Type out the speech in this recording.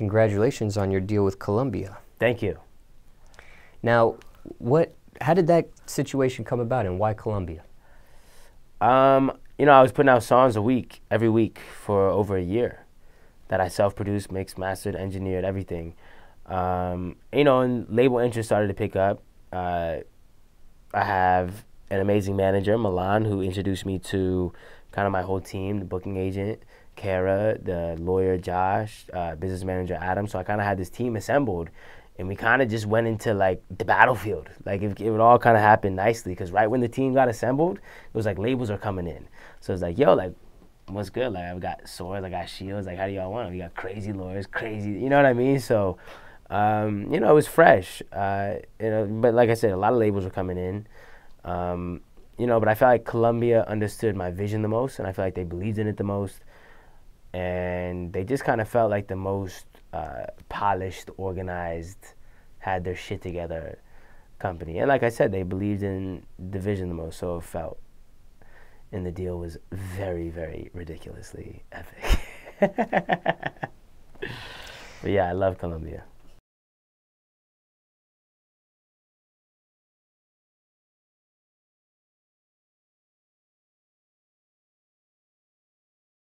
congratulations on your deal with Columbia. Thank you. Now, what? How did that situation come about, and why Columbia? Um, you know, I was putting out songs a week, every week for over a year, that I self-produced, mixed, mastered, engineered, everything. Um, you know, and label interest started to pick up. Uh, I have an amazing manager, Milan, who introduced me to kind of my whole team, the booking agent, Kara, the lawyer, Josh, uh, business manager, Adam. So I kind of had this team assembled, and we kind of just went into like the battlefield. Like it, it would all kind of happen nicely because right when the team got assembled, it was like labels are coming in. So it's like, yo, like what's good? Like I've got swords, I got shields. Like how do y'all want them? We got crazy lawyers, crazy. You know what I mean? So, um, you know, it was fresh. Uh, you know, but like I said, a lot of labels were coming in. Um, you know, but I felt like Columbia understood my vision the most, and I feel like they believed in it the most, and they just kind of felt like the most uh, polished, organized, had their shit together company. And like I said, they believed in the vision the most, so it felt. And the deal was very, very ridiculously epic. but yeah, I love Columbia.